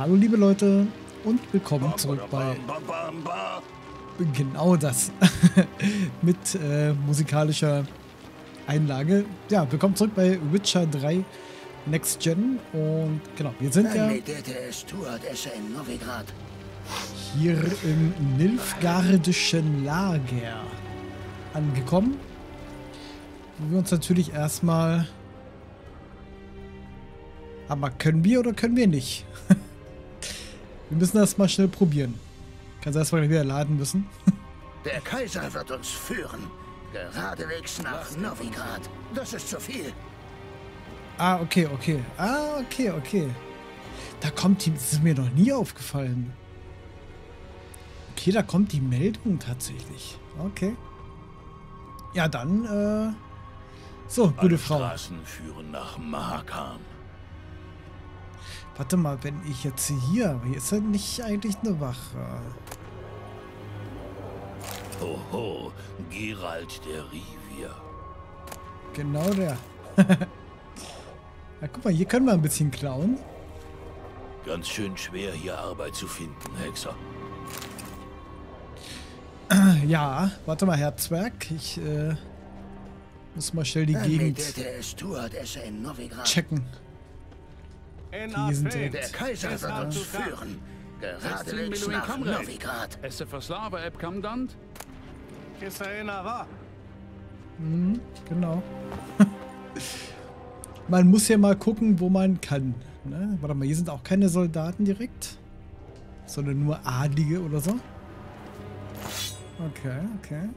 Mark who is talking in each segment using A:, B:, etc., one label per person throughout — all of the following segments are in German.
A: Hallo liebe Leute und willkommen zurück bei genau das mit äh, musikalischer Einlage. Ja, willkommen zurück bei Witcher 3 Next Gen und genau, wir sind ja hier im Nilfgaardischen Lager angekommen. Wo wir uns natürlich erstmal aber können wir oder können wir nicht? Wir müssen das mal schnell probieren. Kann sein, dass wir wieder laden müssen.
B: Der Kaiser wird uns führen. Geradewegs nach Novigrad. Das ist zu viel.
A: Ah, okay, okay. Ah, okay, okay. Da kommt die... Das ist mir noch nie aufgefallen. Okay, da kommt die Meldung tatsächlich. Okay. Ja, dann, äh... So, gute
B: Alle
A: Frau.
B: Straßen führen nach Mahakam.
A: Warte mal, wenn ich jetzt hier... Hier ist ja nicht eigentlich eine Wache.
B: Hoho, Gerald der Rivier.
A: Genau der. Na, guck mal, hier können wir ein bisschen klauen.
B: Ganz schön schwer, hier Arbeit zu finden, Hexer.
A: Ja, warte mal, Herr Zwerg. Ich, äh... Muss mal schnell die Gegend checken. Sind
B: Der. Kaiser wird uns führen. Geradewegs nach Novigrad.
C: Esse verslava eb kamdant?
A: Mhm, genau. man muss ja mal gucken, wo man kann. Ne? Warte mal, hier sind auch keine Soldaten direkt. Sondern nur Adlige oder so. Okay, okay.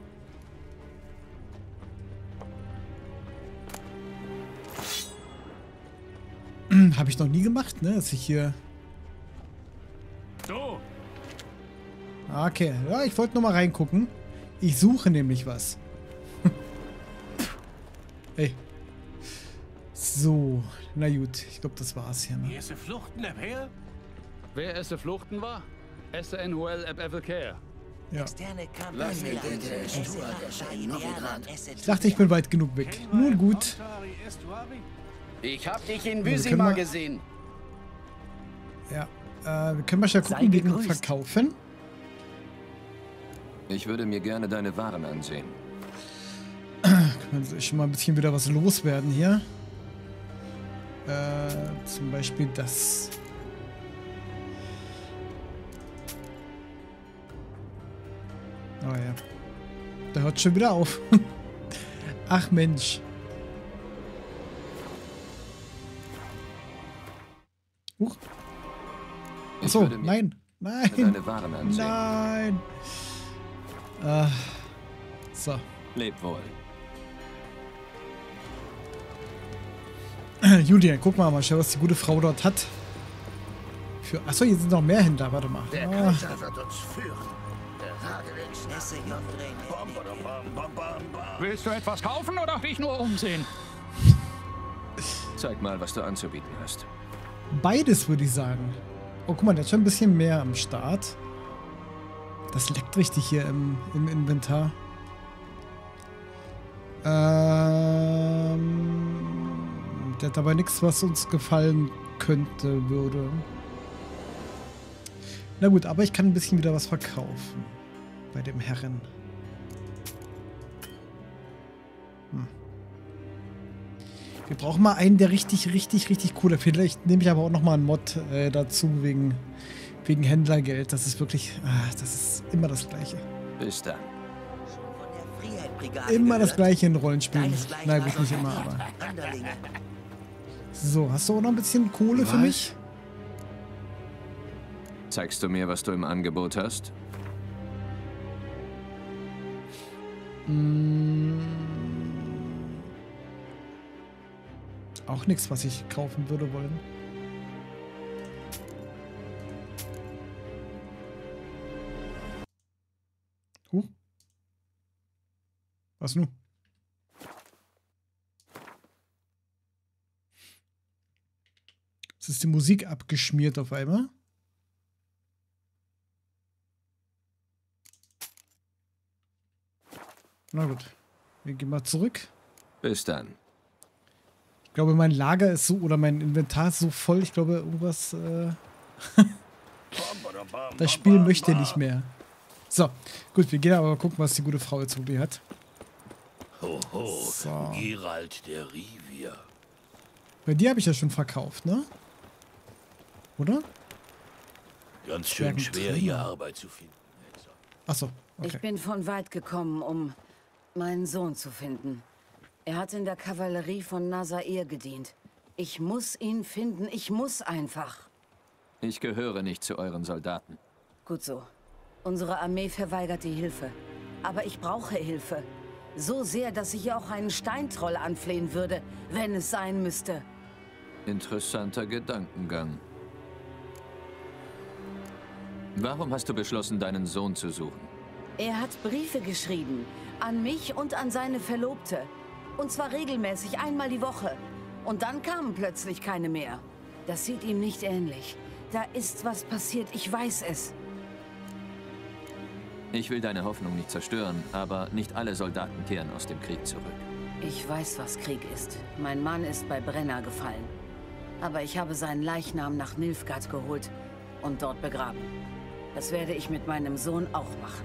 A: Habe ich noch nie gemacht, ne? Dass ich hier...
C: So,
A: Okay, ja, ich wollte noch mal reingucken. Ich suche nämlich was. Ey. So, na gut. Ich glaube, das war's hier. Ne?
D: Esse Fluchten ab her?
C: wer esse fluchten war? Esse eb Evelcare.
A: Ja.
E: Ich
A: Ich dachte, ich bin weit genug weg. Nun gut.
F: Ich hab dich in
A: wir
F: Büsima
A: mal-
F: gesehen.
A: Ja. Äh, wir können mal schnell gucken, wegen
E: gegrüßt.
A: Verkaufen.
G: Ich würde mir gerne deine Waren ansehen.
A: Können wir schon mal ein bisschen wieder was loswerden hier. Äh, zum Beispiel das. Oh ja. Da hört schon wieder auf. Ach Mensch. Huch. Achso, nein. Nein. Nein. Ah. So.
G: Leb wohl.
A: Julian, guck mal mal, schau, was die gute Frau dort hat. Für, achso, hier sind noch mehr Händler, warte mal.
B: Der
A: Ah,
B: Kaiser wird uns führen.
C: Willst du etwas kaufen oder dich nur umsehen?
G: Zeig mal, was du anzubieten hast.
A: Beides würde ich sagen. Oh, guck mal, der hat schon ein bisschen mehr am Start. Das leckt richtig hier im, im Inventar. Ähm, der hat aber nichts, was uns gefallen könnte, würde. Na gut, aber ich kann ein bisschen wieder was verkaufen. Bei dem Herren. Wir brauchen mal einen, der richtig, richtig, richtig cool ist. Vielleicht nehme ich aber auch noch mal einen Mod äh, dazu wegen, wegen Händlergeld. Das ist wirklich, ah, das ist immer das Gleiche.
G: Bis dann.
A: Immer das Gleiche in Rollenspielen. Na gut, nicht immer, aber. So, hast du auch noch ein bisschen Kohle für mich?
G: Zeigst du mir, was du im Angebot hast?
A: Mm. Auch nichts, was ich kaufen würde wollen. Huch. Was nun? Jetzt ist die Musik abgeschmiert auf einmal. Na gut. Wir gehen mal zurück.
G: Bis dann.
A: Ich glaube, mein Lager ist so, oder mein Inventar ist so voll, ich glaube, irgendwas äh, Das Spiel möchte nicht mehr. So, gut, wir gehen aber gucken, was die gute Frau jetzt wirklich hat.
B: Hoho,
A: So.
B: Gerald der Rivier.
A: Bei dir habe ich ja schon verkauft, ne? Oder?
B: Ganz schön schwer, hier Arbeit zu finden.
A: Achso,
D: Ich
A: okay.
D: bin von weit gekommen, um meinen Sohn zu finden. Er hat in der Kavallerie von Nasair gedient. Ich muss ihn finden. Ich muss einfach.
G: Ich gehöre nicht zu euren Soldaten.
D: Gut so. Unsere Armee verweigert die Hilfe. Aber ich brauche Hilfe. So sehr, dass ich auch einen Steintroll anflehen würde, wenn es sein müsste.
G: Interessanter Gedankengang. Warum hast du beschlossen, deinen Sohn zu suchen?
D: Er hat Briefe geschrieben. An mich und an seine Verlobte. Und zwar regelmäßig, einmal die Woche. Und dann kamen plötzlich keine mehr. Das sieht ihm nicht ähnlich. Da ist was passiert, ich weiß es.
G: Ich will deine Hoffnung nicht zerstören, aber nicht alle Soldaten kehren aus dem Krieg zurück.
D: Ich weiß, was Krieg ist. Mein Mann ist bei Brenner gefallen. Aber ich habe seinen Leichnam nach Nilfgaard geholt und dort begraben. Das werde ich mit meinem Sohn auch machen.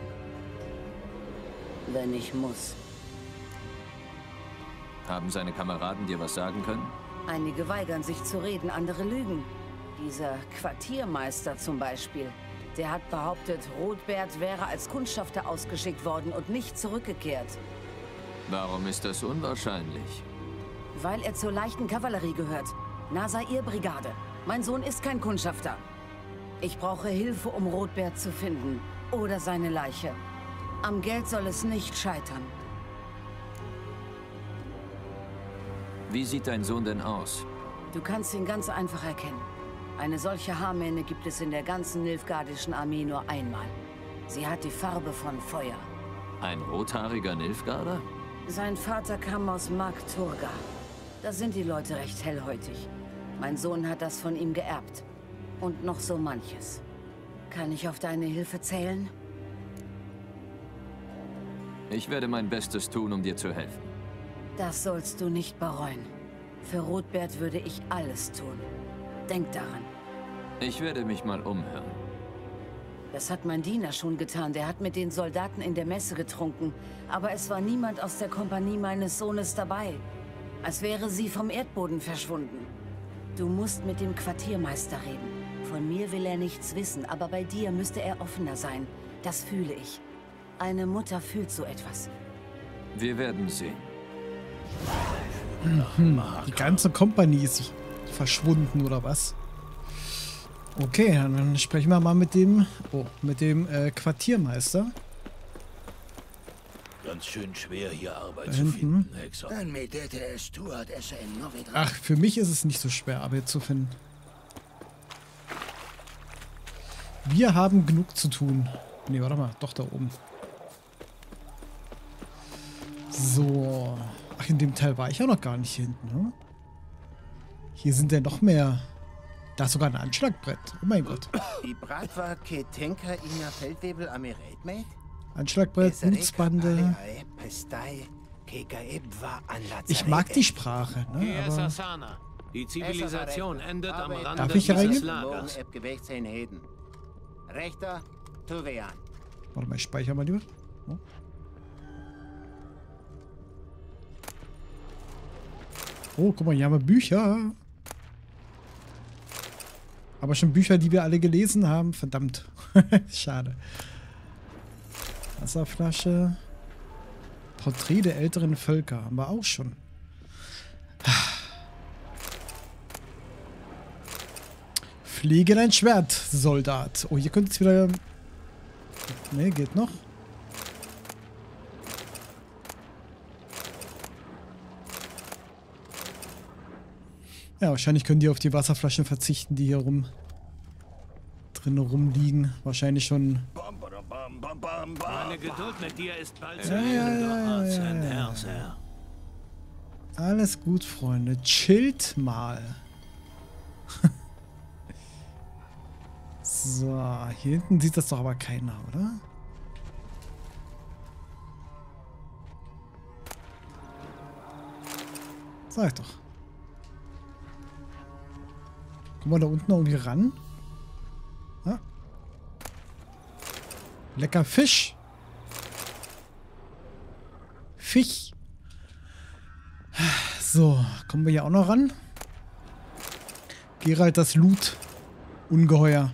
D: Wenn ich muss.
G: Haben seine Kameraden dir was sagen können?
D: Einige weigern sich zu reden, andere lügen. Dieser Quartiermeister zum Beispiel. Der hat behauptet, Rotbert wäre als Kundschafter ausgeschickt worden und nicht zurückgekehrt.
G: Warum ist das unwahrscheinlich?
D: Weil er zur leichten Kavallerie gehört. Nasair-Brigade. Mein Sohn ist kein Kundschafter. Ich brauche Hilfe, um Rotbert zu finden. Oder seine Leiche. Am Geld soll es nicht scheitern.
G: Wie sieht dein Sohn denn aus?
D: Du kannst ihn ganz einfach erkennen. Eine solche Haarmähne gibt es in der ganzen Nilfgaardischen Armee nur einmal. Sie hat die Farbe von Feuer.
G: Ein rothaariger Nilfgaarder?
D: Sein Vater kam aus Mark Turga. Da sind die Leute recht hellhäutig. Mein Sohn hat das von ihm geerbt. Und noch so manches. Kann ich auf deine Hilfe zählen?
G: Ich werde mein Bestes tun, um dir zu helfen.
D: Das sollst du nicht bereuen. Für Rotbert würde ich alles tun. Denk daran.
G: Ich werde mich mal umhören.
D: Das hat mein Diener schon getan. Der hat mit den Soldaten in der Messe getrunken. Aber es war niemand aus der Kompanie meines Sohnes dabei. Als wäre sie vom Erdboden verschwunden. Du musst mit dem Quartiermeister reden. Von mir will er nichts wissen, aber bei dir müsste er offener sein. Das fühle ich. Eine Mutter fühlt so etwas.
G: Wir werden sehen.
A: Die ganze Kompanie ist verschwunden, oder was? Okay, dann sprechen wir mal mit dem, oh, mit dem äh, Quartiermeister.
B: Ganz schön schwer, hier Arbeit zu finden, Hexer.
A: Ach, für mich ist es nicht so schwer, Arbeit zu finden. Wir haben genug zu tun. Nee, warte mal, doch da oben. So. Ach, in dem Teil war ich ja noch gar nicht hinten, ne? Hier sind ja noch mehr. Da ist sogar ein Anschlagbrett. Oh mein Gott.
E: I Bratva Ketenka ina Feldwebel Amiretmate?
A: Anschlagbrett, Blutsbande. Ich mag die Sprache, ne? Aber.
H: Die Zivilisation endet am Rande
A: Darf ich reingehen?
H: Lagers.
A: Warte mal, ich speichere mal lieber. Oh. Oh, guck mal, hier haben wir Bücher. Aber schon Bücher, die wir alle gelesen haben. Verdammt. Schade. Wasserflasche. Porträt der älteren Völker. Haben wir auch schon. Pflege dein Schwert, Soldat. Oh, hier könnte es wieder... Ne, geht noch. Ja, wahrscheinlich können die auf die Wasserflaschen verzichten, die hier rum drin rumliegen. Wahrscheinlich schon.
H: Meine Geduld mit dir ist bald
A: Ja, ja, ja, ja, ja. Alles gut, Freunde. Chillt mal. so, hier hinten sieht das doch aber keiner, oder? Sag ich doch. Guck mal da unten irgendwie ran. Ja. Lecker Fisch. Fisch. So, kommen wir hier auch noch ran. Gerald das Loot. Ungeheuer.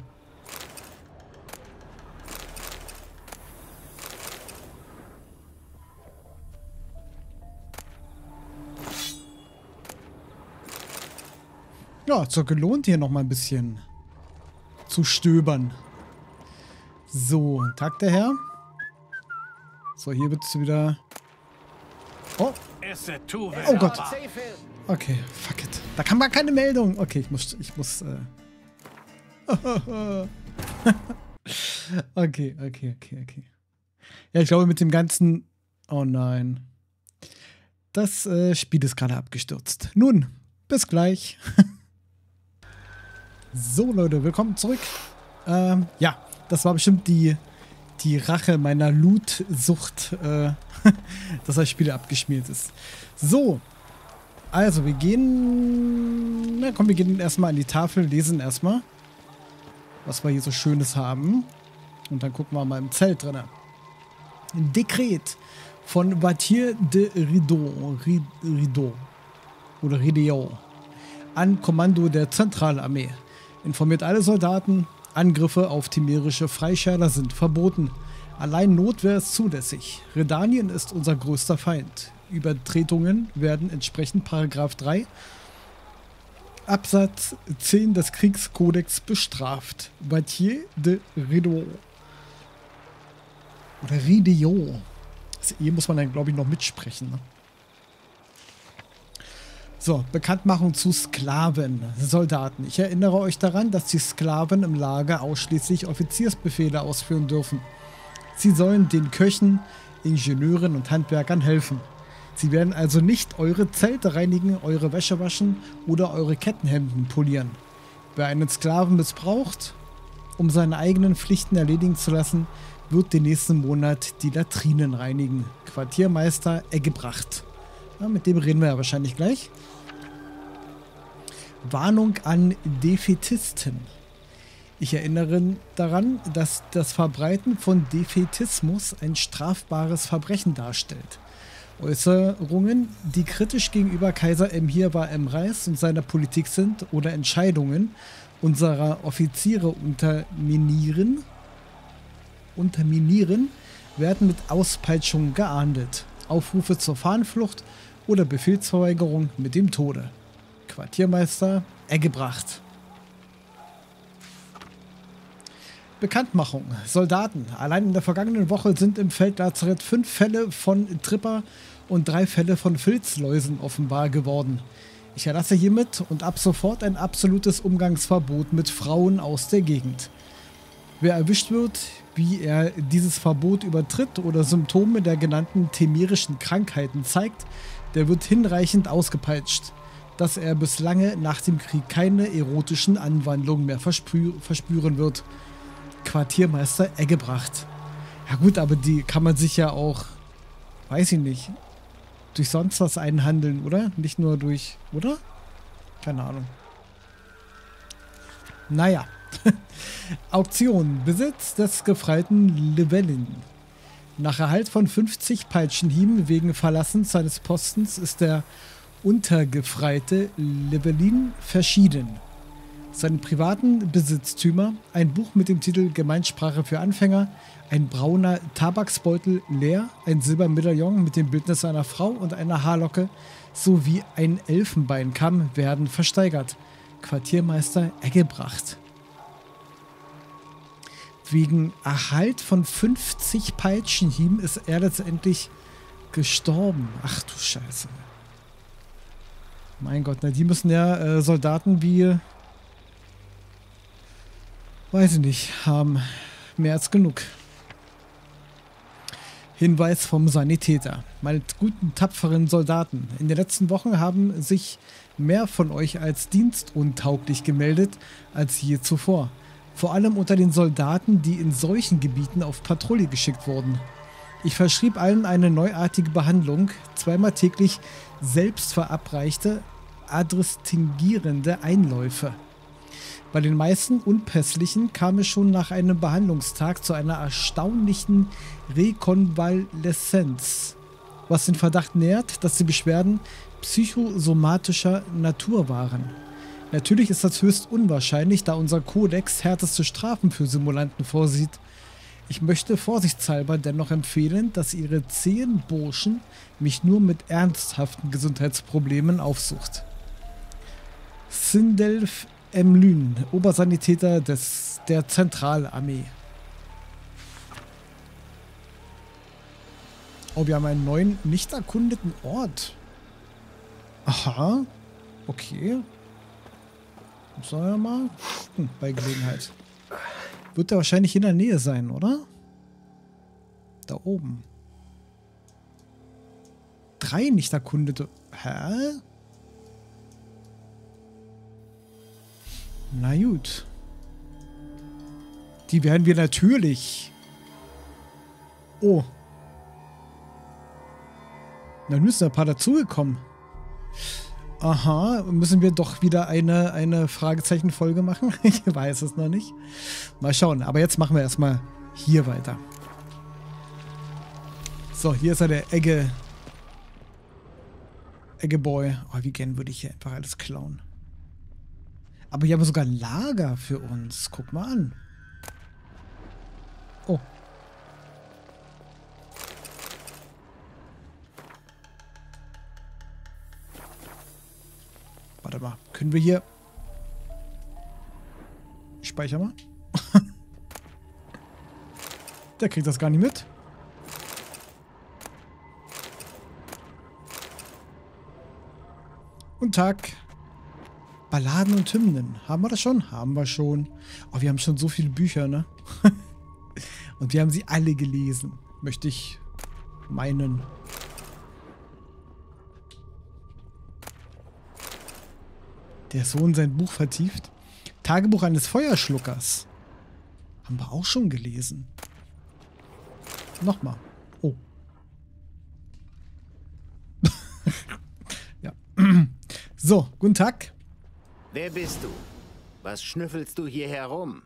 A: Ja, hat gelohnt, hier nochmal ein bisschen zu stöbern. So, Tag der Herr. So, hier wird es wieder... Oh, oh Gott. Okay, fuck it. Da kam gar keine Meldung. Okay, ich muss... Ich muss äh okay, okay, okay, okay. Ja, ich glaube mit dem ganzen... Oh nein. Das äh, Spiel ist gerade abgestürzt. Nun, bis gleich. So, Leute, willkommen zurück. Ähm, ja, das war bestimmt die, die Rache meiner Loot-Sucht, äh, dass das Spiel abgeschmiert ist. So, also wir gehen... Na komm, wir gehen erstmal an die Tafel, lesen erstmal, was wir hier so Schönes haben. Und dann gucken wir mal im Zelt drin. Dekret von Batier de Rideau, Rideau oder Rideau an Kommando der Zentralarmee informiert alle Soldaten, Angriffe auf timerische Freischärler sind verboten. Allein Notwehr ist zulässig. Redanien ist unser größter Feind. Übertretungen werden entsprechend Paragraph 3 Absatz 10 des Kriegskodex bestraft. Batier de Rideau. Oder Rideau. Das E muss man dann, glaube ich, noch mitsprechen. Ne? So, Bekanntmachung zu Sklaven, Soldaten. Ich erinnere euch daran, dass die Sklaven im Lager ausschließlich Offiziersbefehle ausführen dürfen. Sie sollen den Köchen, Ingenieuren und Handwerkern helfen. Sie werden also nicht eure Zelte reinigen, eure Wäsche waschen oder eure Kettenhemden polieren. Wer einen Sklaven missbraucht, um seine eigenen Pflichten erledigen zu lassen, wird den nächsten Monat die Latrinen reinigen. Quartiermeister Eggebracht. Ja, mit dem reden wir ja wahrscheinlich gleich. Warnung an Defetisten. Ich erinnere daran, dass das Verbreiten von Defetismus ein strafbares Verbrechen darstellt. Äußerungen, die kritisch gegenüber Kaiser Emhirwa Emreis und seiner Politik sind oder Entscheidungen unserer Offiziere unterminieren, unterminieren werden mit Auspeitschung geahndet. Aufrufe zur Fahnenflucht oder Befehlsverweigerung mit dem Tode. Quartiermeister ergebracht. Bekanntmachung. Soldaten. Allein in der vergangenen Woche sind im Feldlazarett fünf Fälle von Tripper und drei Fälle von Filzläusen offenbar geworden. Ich erlasse hiermit und ab sofort ein absolutes Umgangsverbot mit Frauen aus der Gegend. Wer erwischt wird, wie er dieses Verbot übertritt oder Symptome der genannten temerischen Krankheiten zeigt, der wird hinreichend ausgepeitscht dass er bislang nach dem Krieg keine erotischen Anwandlungen mehr verspür verspüren wird. Quartiermeister Eggebracht. Ja gut, aber die kann man sich ja auch, weiß ich nicht, durch sonst was einhandeln, oder? Nicht nur durch, oder? Keine Ahnung. Naja. Auktion. Besitz des gefreiten Llewellyn. Nach Erhalt von 50 Peitschenhieben wegen Verlassens seines Postens ist der Untergefreite Lebelin verschieden. Seine privaten Besitztümer, ein Buch mit dem Titel Gemeinsprache für Anfänger, ein brauner Tabaksbeutel leer, ein Silbermedaillon mit dem Bildnis einer Frau und einer Haarlocke sowie ein Elfenbeinkamm werden versteigert. Quartiermeister Eggebracht. Wegen Erhalt von 50 Peitschenhieben ist er letztendlich gestorben. Ach du Scheiße. Mein Gott, na, die müssen ja äh, Soldaten wie, weiß ich nicht, haben mehr als genug. Hinweis vom Sanitäter. Meine guten, tapferen Soldaten. In den letzten Wochen haben sich mehr von euch als dienstuntauglich gemeldet als je zuvor. Vor allem unter den Soldaten, die in solchen Gebieten auf Patrouille geschickt wurden. Ich verschrieb allen eine neuartige Behandlung, zweimal täglich selbst verabreichte, adresstingierende Einläufe. Bei den meisten Unpässlichen kam es schon nach einem Behandlungstag zu einer erstaunlichen Rekonvaleszenz, was den Verdacht nährt, dass die Beschwerden psychosomatischer Natur waren. Natürlich ist das höchst unwahrscheinlich, da unser Kodex härteste Strafen für Simulanten vorsieht. Ich möchte vorsichtshalber dennoch empfehlen, dass Ihre zehn Burschen mich nur mit ernsthaften Gesundheitsproblemen aufsucht. Sindelf Emlyn, Obersanitäter des, der Zentralarmee. Oh, wir haben einen neuen, nicht erkundeten Ort. Aha. Okay. Sollen wir mal gucken bei Gelegenheit. Wird er wahrscheinlich in der Nähe sein, oder? Da oben. Drei nicht erkundete. Hä? Na gut. Die werden wir natürlich. Oh. Dann müssen ein paar dazugekommen. Aha, müssen wir doch wieder eine, eine Fragezeichen-Folge machen? ich weiß es noch nicht. Mal schauen. Aber jetzt machen wir erstmal hier weiter. So, hier ist ja der Egge. Eggeboy. Oh, wie gern würde ich hier einfach alles klauen. Aber hier haben wir sogar ein Lager für uns. Guck mal an. Oh. Warte mal. Können wir hier... Ich mal. Der kriegt das gar nicht mit. Guten Tag. Balladen und Hymnen. Haben wir das schon? Haben wir schon. Oh, wir haben schon so viele Bücher, ne? und wir haben sie alle gelesen. Möchte ich meinen. Der Sohn sein Buch vertieft. Tagebuch eines Feuerschluckers. Haben wir auch schon gelesen. Nochmal. Oh. ja. So, guten Tag.
E: Wer bist du? Was schnüffelst du hier herum?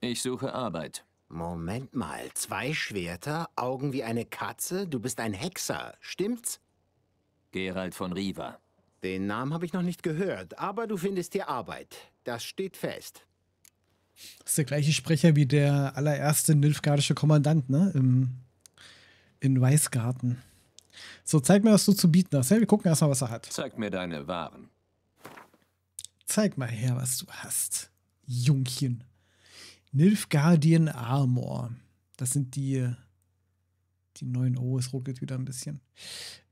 G: Ich suche Arbeit.
E: Moment mal, zwei Schwerter, Augen wie eine Katze, du bist ein Hexer, stimmt's?
G: Gerald von Riva.
E: Den Namen habe ich noch nicht gehört, aber du findest hier Arbeit. Das steht fest.
A: Das ist der gleiche Sprecher wie der allererste Nilfgaardische Kommandant, ne? Im, in Weißgarten. So, zeig mir, was du zu bieten hast. Ja, wir gucken erstmal, was er hat.
G: Zeig mir deine Waren.
A: Zeig mal her, was du hast. Jungchen. Nilfgaardian Armor. Das sind die, die neuen. Oh, es ruckelt wieder ein bisschen.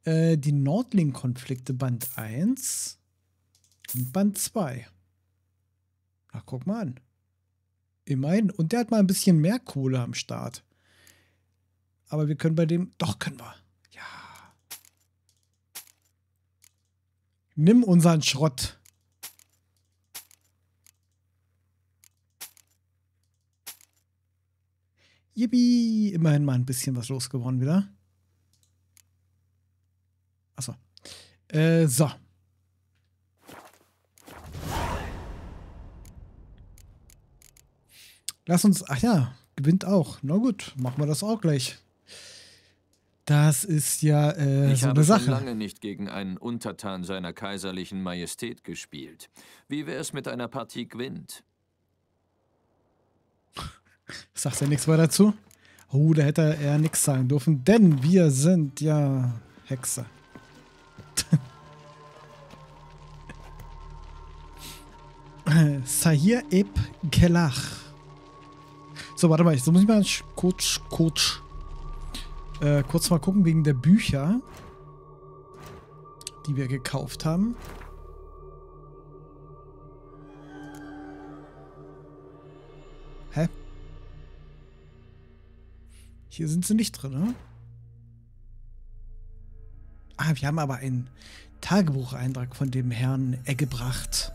A: Äh, die Nordling-Konflikte Band 1 und Band 2. Ach, guck mal an. Immerhin. Und der hat mal ein bisschen mehr Kohle am Start. Aber wir können bei dem. Doch, können wir. Ja. Nimm unseren Schrott. Yippie. Immerhin mal ein bisschen was losgeworden wieder. Achso. Äh, so. Lass uns. Ach ja, gewinnt auch. Na gut, machen wir das auch gleich. Das ist ja äh,
G: ich
A: so
G: habe
A: eine Sache.
G: lange nicht gegen einen Untertan seiner kaiserlichen Majestät gespielt. Wie wäre es mit einer Partie Gwent?
A: Sagt er nichts weiter dazu? Oh, da hätte er nichts sagen dürfen, denn wir sind ja Hexe. Sahir Eb Kelach. So, warte mal, ich so muss ich mal kurz, kurz, äh, kurz mal gucken wegen der Bücher, die wir gekauft haben. Hä? Hier sind sie nicht drin, ne? Ah, wir haben aber einen Tagebucheintrag von dem Herrn Eggebracht.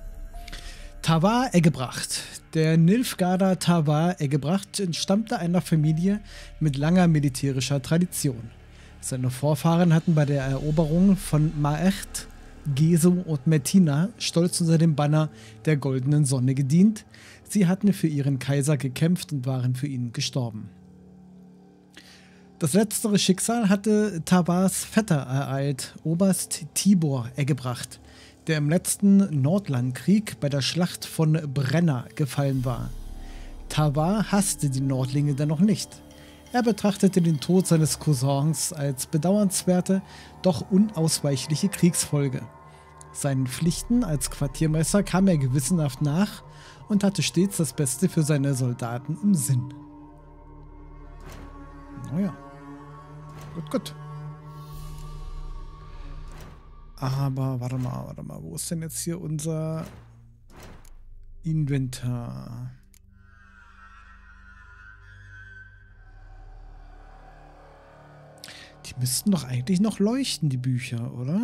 A: Tavar Eggebracht. Der Nilfgaarder Tavar Eggebracht entstammte einer Familie mit langer militärischer Tradition. Seine Vorfahren hatten bei der Eroberung von Maecht Geso und Mettina stolz unter dem Banner der goldenen Sonne gedient. Sie hatten für ihren Kaiser gekämpft und waren für ihn gestorben. Das letztere Schicksal hatte Tabars Vetter ereilt, Oberst Tibor Eggebracht, der im letzten Nordlandkrieg bei der Schlacht von Brenna gefallen war. Tabar hasste die Nordlinge dennoch nicht. Er betrachtete den Tod seines Cousins als bedauernswerte, doch unausweichliche Kriegsfolge. Seinen Pflichten als Quartiermeister kam er gewissenhaft nach und hatte stets das Beste für seine Soldaten im Sinn. Naja. Gut, gut. Aber warte mal, warte mal. Wo ist denn jetzt hier unser Inventar? Die müssten doch eigentlich noch leuchten, die Bücher, oder?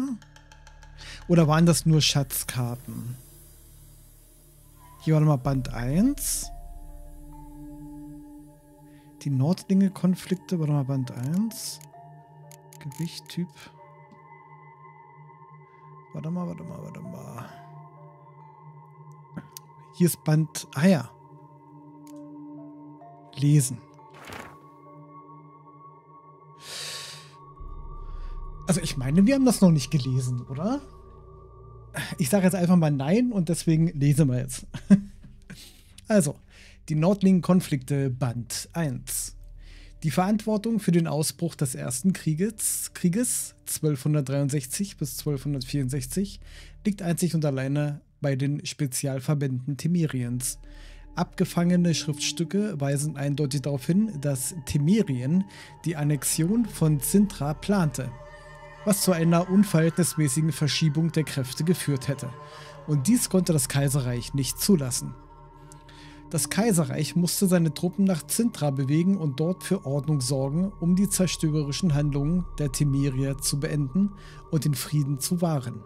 A: Oder waren das nur Schatzkarten? Hier war nochmal Band 1. Die Nordlinge-Konflikte, warte mal, Band 1. Gewicht, Typ. Warte mal, warte mal, warte mal. Hier ist Band. Ah ja. Lesen. Also ich meine, wir haben das noch nicht gelesen, oder? Ich sage jetzt einfach mal nein und deswegen lesen wir jetzt. also, die Nordlingen-Konflikte Band 1. Die Verantwortung für den Ausbruch des Ersten Krieges, Krieges 1263 bis 1264 liegt einzig und alleine bei den Spezialverbänden Temeriens. Abgefangene Schriftstücke weisen eindeutig darauf hin, dass Temerien die Annexion von Sintra plante was zu einer unverhältnismäßigen Verschiebung der Kräfte geführt hätte. Und dies konnte das Kaiserreich nicht zulassen. Das Kaiserreich musste seine Truppen nach Zintra bewegen und dort für Ordnung sorgen, um die zerstörerischen Handlungen der Temerier zu beenden und den Frieden zu wahren.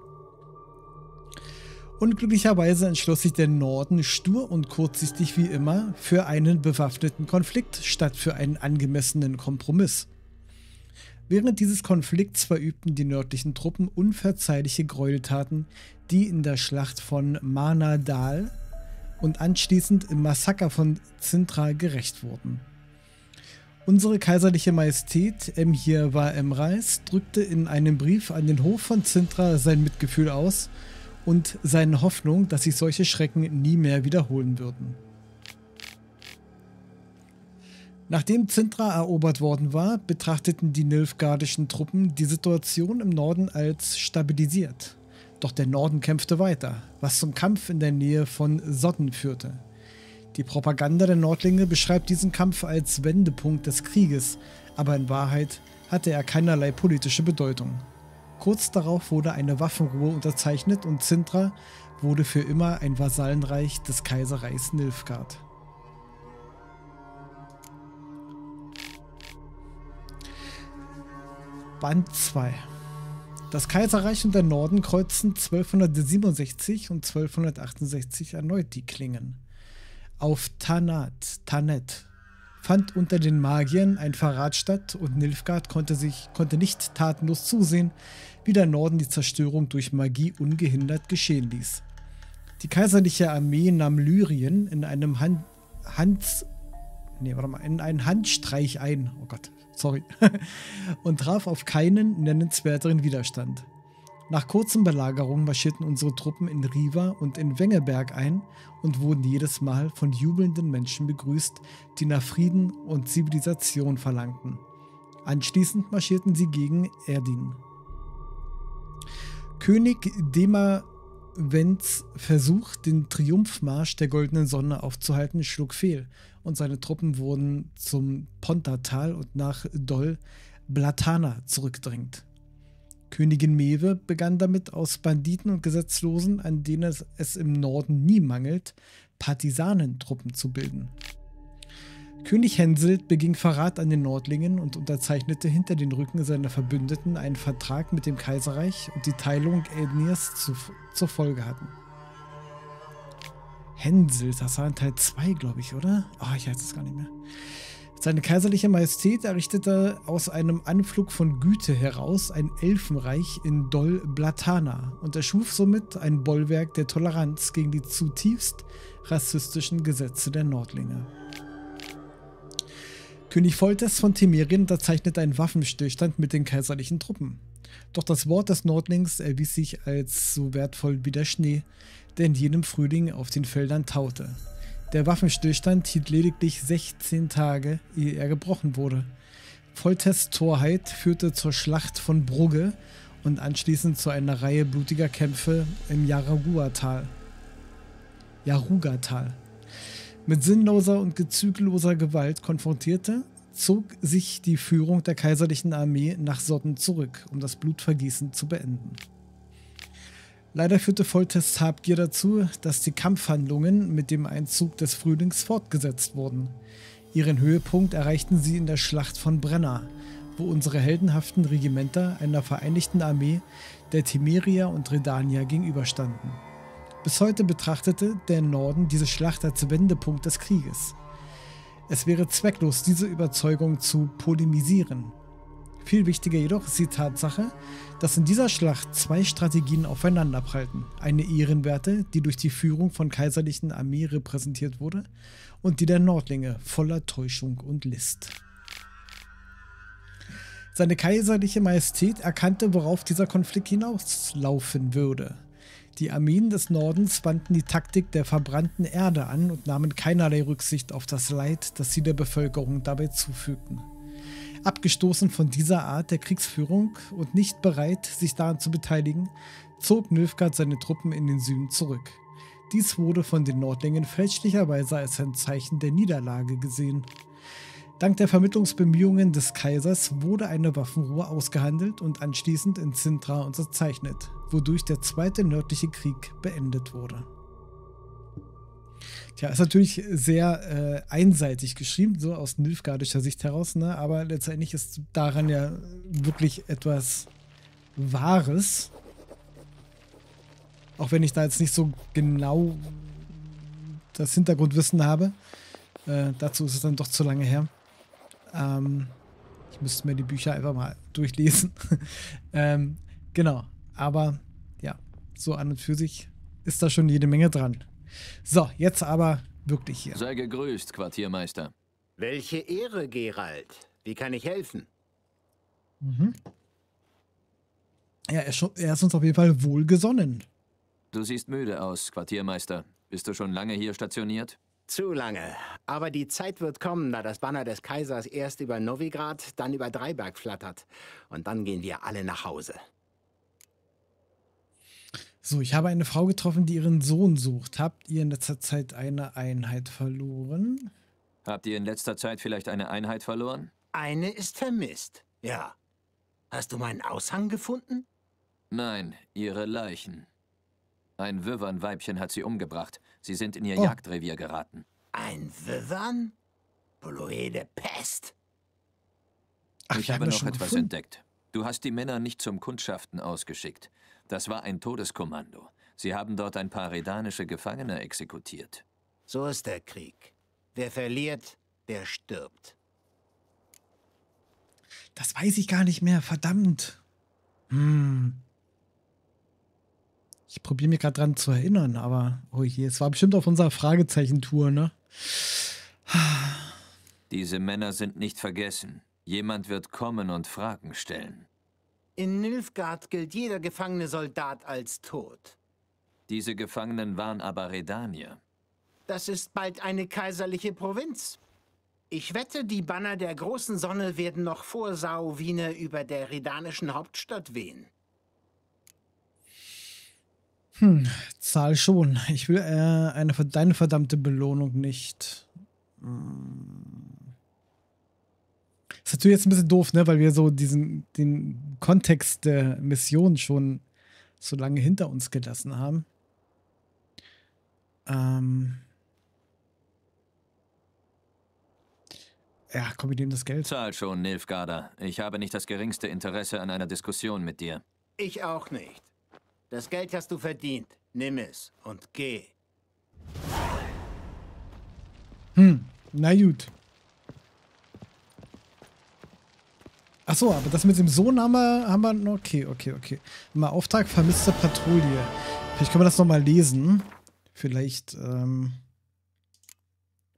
A: Unglücklicherweise entschloss sich der Norden stur und kurzsichtig wie immer für einen bewaffneten Konflikt statt für einen angemessenen Kompromiss. Während dieses Konflikts verübten die nördlichen Truppen unverzeihliche Gräueltaten, die in der Schlacht von Manadal und anschließend im Massaker von Zintra gerecht wurden. Unsere kaiserliche Majestät Emhir war Emreis drückte in einem Brief an den Hof von Zintra sein Mitgefühl aus und seine Hoffnung, dass sich solche Schrecken nie mehr wiederholen würden. Nachdem Zintra erobert worden war, betrachteten die nilfgaardischen Truppen die Situation im Norden als stabilisiert. Doch der Norden kämpfte weiter, was zum Kampf in der Nähe von Sodden führte. Die Propaganda der Nordlinge beschreibt diesen Kampf als Wendepunkt des Krieges, aber in Wahrheit hatte er keinerlei politische Bedeutung. Kurz darauf wurde eine Waffenruhe unterzeichnet und Zintra wurde für immer ein Vasallenreich des Kaiserreichs Nilfgaard. Band 2. Das Kaiserreich und der Norden kreuzten 1267 und 1268 erneut die Klingen. Auf Tanat, Tanet, fand unter den Magiern ein Verrat statt und Nilfgaard konnte, sich, konnte nicht tatenlos zusehen, wie der Norden die Zerstörung durch Magie ungehindert geschehen ließ. Die kaiserliche Armee nahm Lyrien in einem Hand, Hans, nee, warte mal, in einen Handstreich ein. Oh Gott, sorry, und traf auf keinen nennenswerteren Widerstand. Nach kurzen Belagerungen marschierten unsere Truppen in Riva und in Wengeberg ein und wurden jedes Mal von jubelnden Menschen begrüßt, die nach Frieden und Zivilisation verlangten. Anschließend marschierten sie gegen Erdin. König Dema Wenz Versuch, den Triumphmarsch der Goldenen Sonne aufzuhalten, schlug fehl und seine Truppen wurden zum Pontatal und nach Dol Blatana zurückgedrängt. Königin Mewe begann damit, aus Banditen und Gesetzlosen, an denen es, es im Norden nie mangelt, Partisanentruppen zu bilden. König Henselt beging Verrat an den Nordlingen und unterzeichnete hinter den Rücken seiner Verbündeten einen Vertrag mit dem Kaiserreich und die Teilung Ednirs zu, zur Folge hatten. Henselt, das war in Teil 2, glaube ich, oder? Oh, ich weiß es gar nicht mehr. Seine kaiserliche Majestät errichtete aus einem Anflug von Güte heraus ein Elfenreich in Dol Blatana und erschuf somit ein Bollwerk der Toleranz gegen die zutiefst rassistischen Gesetze der Nordlinge. König Foltest von Temerien unterzeichnete einen Waffenstillstand mit den kaiserlichen Truppen. Doch das Wort des Nordlings erwies sich als so wertvoll wie der Schnee, der in jenem Frühling auf den Feldern taute. Der Waffenstillstand hielt lediglich 16 Tage, ehe er gebrochen wurde. Foltests Torheit führte zur Schlacht von Brugge und anschließend zu einer Reihe blutiger Kämpfe im Yaraguatal. Yarugatal. Mit sinnloser und gezügelloser Gewalt konfrontierte, zog sich die Führung der kaiserlichen Armee nach Sodden zurück, um das Blutvergießen zu beenden. Leider führte Foltests Habgier dazu, dass die Kampfhandlungen mit dem Einzug des Frühlings fortgesetzt wurden. Ihren Höhepunkt erreichten sie in der Schlacht von Brenna, wo unsere heldenhaften Regimenter einer vereinigten Armee der Temerier und Redanier gegenüberstanden. Bis heute betrachtete der Norden diese Schlacht als Wendepunkt des Krieges. Es wäre zwecklos, diese Überzeugung zu polemisieren. Viel wichtiger jedoch ist die Tatsache, dass in dieser Schlacht zwei Strategien aufeinanderprallten. Eine ehrenwerte, die durch die Führung von kaiserlichen Armee repräsentiert wurde, und die der Nordlinge voller Täuschung und List. Seine kaiserliche Majestät erkannte, worauf dieser Konflikt hinauslaufen würde. Die Armeen des Nordens wandten die Taktik der verbrannten Erde an und nahmen keinerlei Rücksicht auf das Leid, das sie der Bevölkerung dabei zufügten. Abgestoßen von dieser Art der Kriegsführung und nicht bereit, sich daran zu beteiligen, zog Nilfgaard seine Truppen in den Süden zurück. Dies wurde von den Nordlingen fälschlicherweise als ein Zeichen der Niederlage gesehen. Dank der Vermittlungsbemühungen des Kaisers wurde eine Waffenruhe ausgehandelt und anschließend in Sintra unterzeichnet, wodurch der Zweite Nördliche Krieg beendet wurde. Tja, ist natürlich sehr äh, einseitig geschrieben, so aus Nilfgaardischer Sicht heraus, ne? aber letztendlich ist daran ja wirklich etwas Wahres. Auch wenn ich da jetzt nicht so genau das Hintergrundwissen habe. Äh, dazu ist es dann doch zu lange her. Ähm, ich müsste mir die Bücher einfach mal durchlesen. ähm, genau. Aber ja, so an und für sich ist da schon jede Menge dran. So, jetzt aber wirklich hier.
G: Sei gegrüßt, Quartiermeister.
E: Welche Ehre, Gerald. Wie kann ich helfen?
A: Mhm. Ja, er, er ist uns auf jeden Fall wohlgesonnen.
G: Du siehst müde aus, Quartiermeister. Bist du schon lange hier stationiert?
E: Zu lange. Aber die Zeit wird kommen, da das Banner des Kaisers erst über Novigrad, dann über Dreiberg flattert. Und dann gehen wir alle nach Hause.
A: So, ich habe eine Frau getroffen, die ihren Sohn sucht. Habt ihr in letzter Zeit eine Einheit verloren?
G: Habt ihr in letzter Zeit vielleicht eine Einheit verloren?
E: Eine ist vermisst. Ja. Hast du meinen Aushang gefunden?
G: Nein, ihre Leichen. Ein Wivern-Weibchen hat sie umgebracht. Sie sind in ihr
A: Oh.
G: Jagdrevier geraten.
E: Ein Wivern? Poloede Pest.
A: Ach,
G: ich habe noch etwas
A: gefunden.
G: entdeckt. Du hast die Männer nicht zum Kundschaften ausgeschickt. Das war ein Todeskommando. Sie haben dort ein paar redanische Gefangene exekutiert.
E: So ist der Krieg. Wer verliert, der stirbt.
A: Das weiß ich gar nicht mehr, verdammt. Hm. Ich probiere mich gerade dran zu erinnern, aber oh je, es war bestimmt auf unserer Fragezeichentour, ne?
G: Diese Männer sind nicht vergessen. Jemand wird kommen und Fragen stellen.
E: In Nilfgaard gilt jeder gefangene Soldat als tot.
G: Diese Gefangenen waren aber Redanier.
E: Das ist bald eine kaiserliche Provinz. Ich wette, die Banner der großen Sonne werden noch vor Sao Wiener über der redanischen Hauptstadt wehen.
A: Hm, Zahl schon. Ich will äh, eine, deine verdammte Belohnung nicht. Hm. Ist natürlich jetzt ein bisschen doof, ne, weil wir so diesen den Kontext der Mission schon so lange hinter uns gelassen haben. Ähm. Ja, komm, wir nehmen das Geld.
G: Zahl schon, Nilfgaarder. Ich habe nicht das geringste Interesse an einer Diskussion mit dir.
E: Ich auch nicht. Das Geld hast du verdient. Nimm es und geh.
A: Hm, na gut. Achso, aber das mit dem Sohn haben wir, haben wir. Okay, okay, okay. Mal Auftrag vermisste Patrouille. Vielleicht können wir das nochmal lesen. Vielleicht ähm,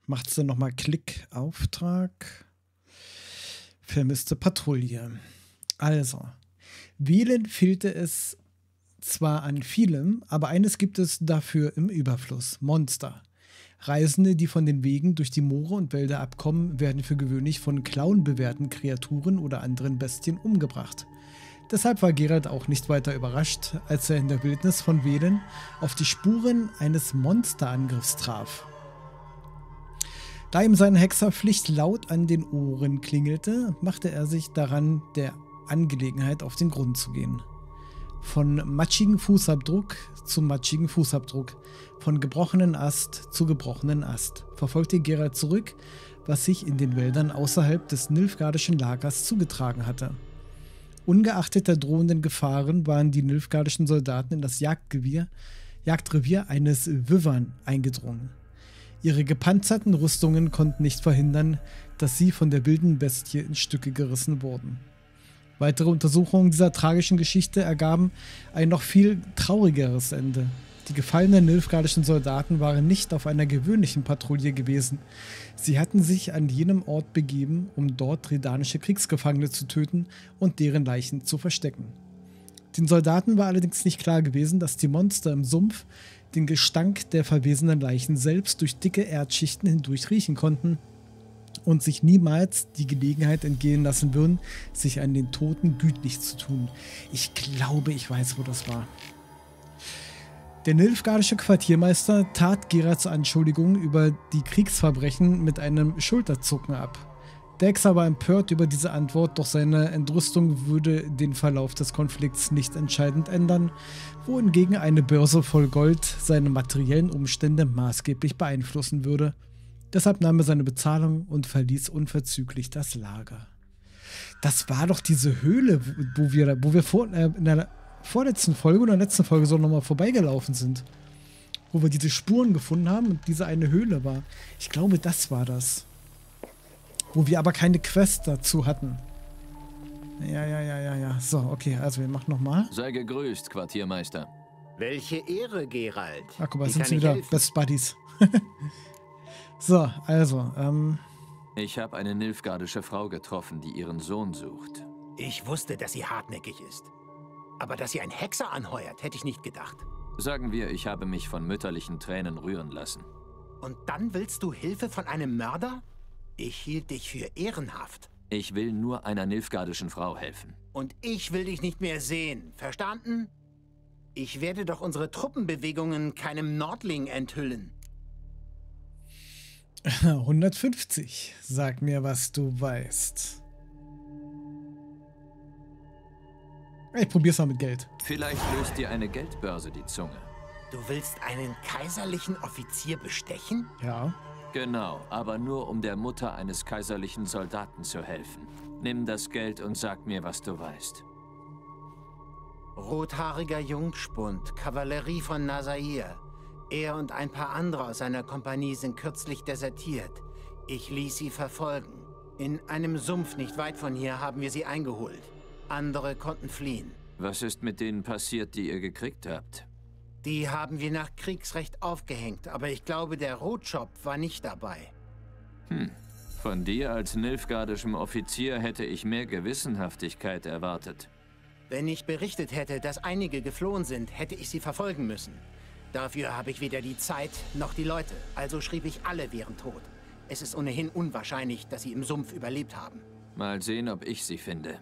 A: macht es dann nochmal Klick. Auftrag. Vermisste Patrouille. Also, wählen fehlte es zwar an vielem, aber eines gibt es dafür im Überfluss: Monster. Reisende, die von den Wegen durch die Moore und Wälder abkommen, werden für gewöhnlich von Klauen bewährten Kreaturen oder anderen Bestien umgebracht. Deshalb war Gerald auch nicht weiter überrascht, als er in der Wildnis von Wählen auf die Spuren eines Monsterangriffs traf. Da ihm seine Hexerpflicht laut an den Ohren klingelte, machte er sich daran, der Angelegenheit auf den Grund zu gehen. Von matschigen Fußabdruck zu matschigen Fußabdruck, von gebrochenen Ast zu gebrochenen Ast, verfolgte Gerald zurück, was sich in den Wäldern außerhalb des Nilfgaardischen Lagers zugetragen hatte. Ungeachtet der drohenden Gefahren waren die nilfgaardischen Soldaten in das Jagdrevier, Jagdrevier eines Wyvern eingedrungen. Ihre gepanzerten Rüstungen konnten nicht verhindern, dass sie von der wilden Bestie in Stücke gerissen wurden. Weitere Untersuchungen dieser tragischen Geschichte ergaben ein noch viel traurigeres Ende. Die gefallenen nilfgaardischen Soldaten waren nicht auf einer gewöhnlichen Patrouille gewesen. Sie hatten sich an jenem Ort begeben, um dort redanische Kriegsgefangene zu töten und deren Leichen zu verstecken. Den Soldaten war allerdings nicht klar gewesen, dass die Monster im Sumpf den Gestank der verwesenen Leichen selbst durch dicke Erdschichten hindurch riechen konnten und sich niemals die Gelegenheit entgehen lassen würden, sich an den Toten gütlich zu tun. Ich glaube, ich weiß, wo das war. Der nilfgaardische Quartiermeister tat Gerards Anschuldigungen über die Kriegsverbrechen mit einem Schulterzucken ab. Dex war empört über diese Antwort, doch seine Entrüstung würde den Verlauf des Konflikts nicht entscheidend ändern, wohingegen eine Börse voll Gold seine materiellen Umstände maßgeblich beeinflussen würde. Deshalb nahm er seine Bezahlung und verließ unverzüglich das Lager. Das war doch diese Höhle, wo wir, wo wir vor, äh, in der vorletzten Folge oder letzten Folge so nochmal vorbeigelaufen sind. Wo wir diese Spuren gefunden haben und diese eine Höhle war. Ich glaube, das war das. Wo wir aber keine Quest dazu hatten. Ja, ja, ja, ja, ja. So, okay, also wir machen nochmal.
G: Sei gegrüßt, Quartiermeister.
E: Welche Ehre, Gerald.
A: Ach, guck mal, sind sie wieder
E: helfen?
A: Best Buddies. so, also, ähm,
G: Ich habe eine nilfgaardische Frau getroffen, die ihren Sohn sucht.
E: Ich wusste, dass sie hartnäckig ist. Aber dass sie einen Hexer anheuert, hätte ich nicht gedacht.
G: Sagen wir, ich habe mich von mütterlichen Tränen rühren lassen.
E: Und dann willst du Hilfe von einem Mörder? Ich hielt dich für ehrenhaft.
G: Ich will nur einer nilfgaardischen Frau helfen.
E: Und ich will dich nicht mehr sehen. Verstanden? Ich werde doch unsere Truppenbewegungen keinem Nordling enthüllen.
A: 150. Sag mir, was du weißt. Ich probier's mal mit Geld.
G: Vielleicht löst dir eine Geldbörse die Zunge.
E: Du willst einen kaiserlichen Offizier bestechen?
A: Ja.
G: Genau, aber nur um der Mutter eines kaiserlichen Soldaten zu helfen. Nimm das Geld und sag mir, was du weißt.
E: Rothaariger Jungspund, Kavallerie von Nasair. Er und ein paar andere aus seiner Kompanie sind kürzlich desertiert. Ich ließ sie verfolgen. In einem Sumpf nicht weit von hier haben wir sie eingeholt. Andere konnten fliehen.
G: Was ist mit denen passiert, die ihr gekriegt habt?
E: Die haben wir nach Kriegsrecht aufgehängt, aber ich glaube, der Rotschopf war nicht dabei.
G: Von dir als nilfgaardischem Offizier hätte ich mehr Gewissenhaftigkeit erwartet.
E: Wenn ich berichtet hätte, dass einige geflohen sind, hätte ich sie verfolgen müssen. Dafür habe ich weder die Zeit noch die Leute, also schrieb ich alle wären tot. Es ist ohnehin unwahrscheinlich, dass sie im Sumpf überlebt haben.
G: Mal sehen, ob ich sie finde.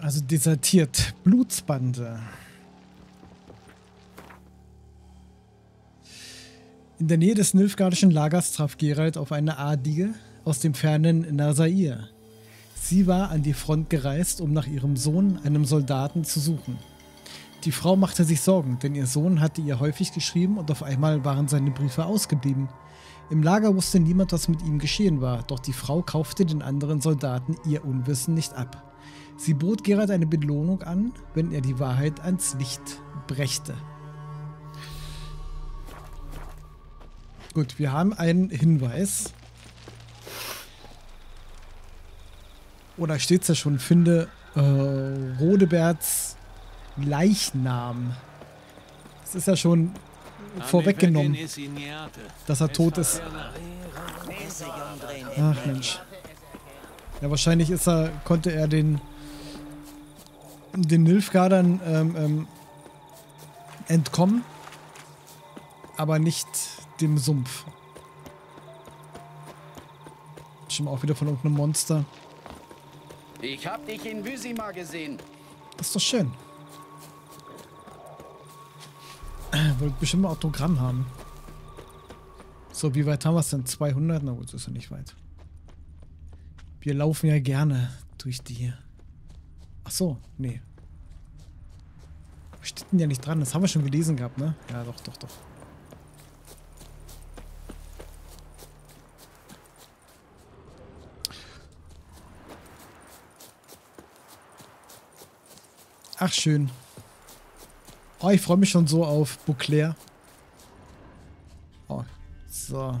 A: Also desertiert. Blutsbande. In der Nähe des Nilfgaardischen Lagers traf Geralt auf eine Adlige aus dem fernen Nasair. Sie war an die Front gereist, um nach ihrem Sohn, einem Soldaten, zu suchen. Die Frau machte sich Sorgen, denn ihr Sohn hatte ihr häufig geschrieben und auf einmal waren seine Briefe ausgeblieben. Im Lager wusste niemand, was mit ihm geschehen war, doch die Frau kaufte den anderen Soldaten ihr Unwissen nicht ab. Sie bot Gerald eine Belohnung an, wenn er die Wahrheit ans Licht brächte. Gut, wir haben einen Hinweis. Oder steht's ja schon, finde äh, Rodeberts Leichnam. Das ist ja schon vorweggenommen, dass er tot ist. Ach Mensch. Ja, wahrscheinlich ist er, konnte er den den Nilfgaardern ähm, ähm, entkommen, aber nicht dem Sumpf. Schon auch wieder von irgendeinem Monster.
F: Ich hab dich in Wysima gesehen.
A: Das ist doch schön. Wollt bestimmt ein Autogramm haben. So, wie weit haben wir es denn? 200? Na gut, das ist ja nicht weit. Wir laufen ja gerne durch die... Ach so, nee. Steht denn ja nicht dran? Das haben wir schon gelesen gehabt, ne? Ja, doch, doch, doch. Ach, schön. Oh, ich freue mich schon so auf Beauclair. Oh, so.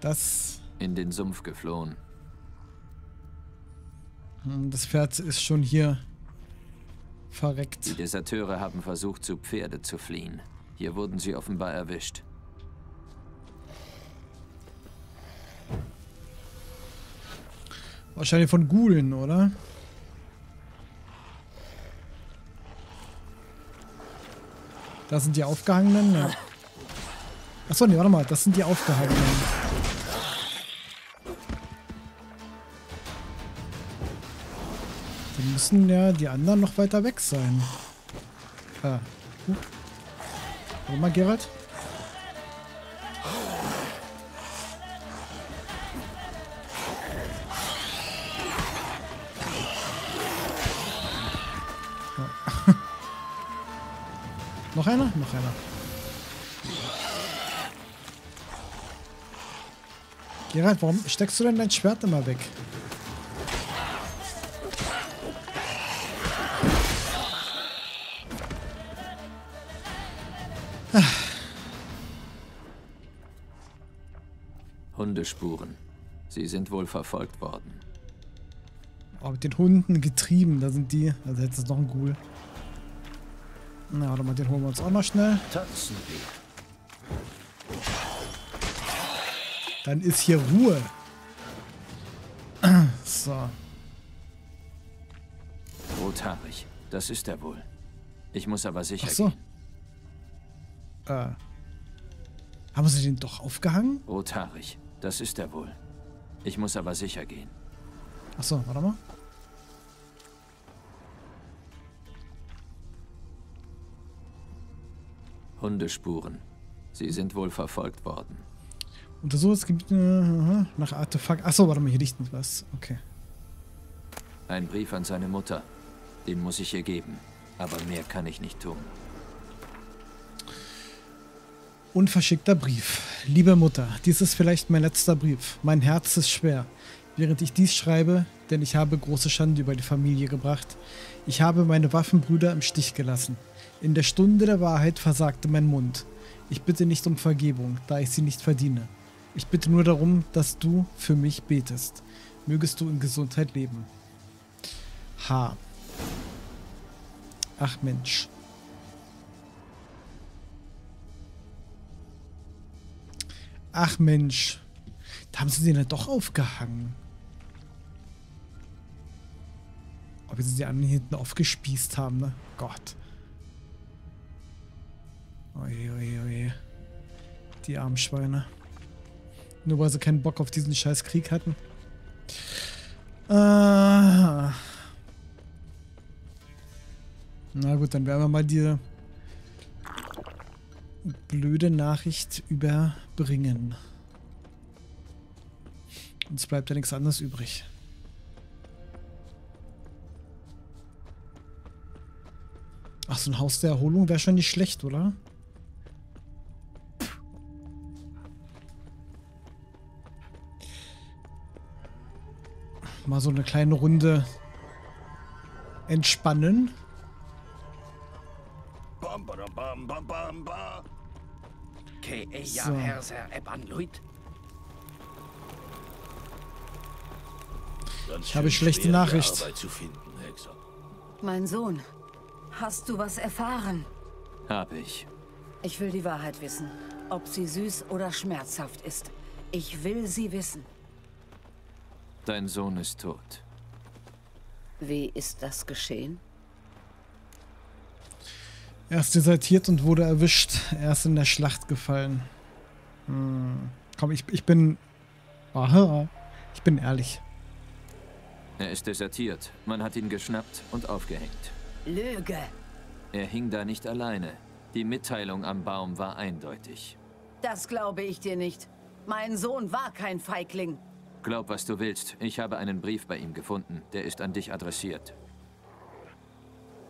A: Das...
G: In den Sumpf geflohen.
A: Hm, das Pferd ist schon hier verreckt.
G: Die Deserteure haben versucht, zu Pferde zu fliehen. Hier wurden sie offenbar erwischt.
A: Wahrscheinlich von Gulen, oder? Da sind die Aufgehangenen. Ja. Achso, nee, warte mal. Das sind die Aufgehangenen. Dann müssen ja die anderen noch weiter weg sein. Ah. Warte mal, Gerald. Noch einer? Noch einer. Gerald, warum steckst du denn dein Schwert immer weg?
G: Hundespuren. Sie sind wohl verfolgt worden.
A: Oh, mit den Hunden getrieben, da sind die. Also jetzt ist noch ein Ghoul. Na, warte mal, den holen wir uns auch noch schnell.
B: Tanzen wir.
A: Dann ist hier Ruhe. So.
G: Rothaarig. Das ist er wohl. Ich muss aber sicher
A: Ach so. Äh. Haben sie den doch aufgehangen?
G: Rothaarig. Das ist er wohl. Ich muss aber sicher gehen.
A: Achso, warte mal.
G: Hundespuren. Sie sind wohl verfolgt worden.
A: Untersuche es gibt äh, nach Artefakt. Achso, warte mal, hier liegt noch was. Okay.
G: Ein Brief an seine Mutter. Den muss ich ihr geben. Aber mehr kann ich nicht tun.
A: Unverschickter Brief. Liebe Mutter, dies ist vielleicht mein letzter Brief. Mein Herz ist schwer, während ich dies schreibe, denn ich habe große Schande über die Familie gebracht. Ich habe meine Waffenbrüder im Stich gelassen. In der Stunde der Wahrheit versagte mein Mund. Ich bitte nicht um Vergebung, da ich sie nicht verdiene. Ich bitte nur darum, dass du für mich betest. Mögest du in Gesundheit leben. H. Ach Mensch. Ach Mensch. Da haben sie den ja doch aufgehangen. Ob sie die anderen hinten aufgespießt haben, ne? Gott. Oje, oje, oje. Die armen Schweine. Nur weil sie keinen Bock auf diesen scheiß Krieg hatten. Ah. Na gut, dann werden wir mal die blöde Nachricht überbringen. Uns bleibt ja nichts anderes übrig. Ach, so ein Haus der Erholung wäre schon nicht schlecht, oder? Mal so eine kleine Runde entspannen.
B: Bam, bam, bam, bam, bam.
F: Eja
A: So.
F: herser.
A: Ich habe schlechte Nachricht.
D: Mein Sohn, hast du was erfahren?
G: Hab ich.
D: Ich will die Wahrheit wissen. Ob sie süß oder schmerzhaft ist. Ich will sie wissen.
G: Dein Sohn ist tot.
D: Wie ist das geschehen?
A: Er ist desertiert und wurde erwischt. Er ist in der Schlacht gefallen. Hm. Komm, ich, ich bin... Aha, ich bin ehrlich.
G: Er ist desertiert. Man hat ihn geschnappt und aufgehängt.
D: Lüge.
G: Er hing da nicht alleine. Die Mitteilung am Baum war eindeutig.
D: Das glaube ich dir nicht. Mein Sohn war kein Feigling.
G: Glaub, was du willst. Ich habe einen Brief bei ihm gefunden. Der ist an dich adressiert.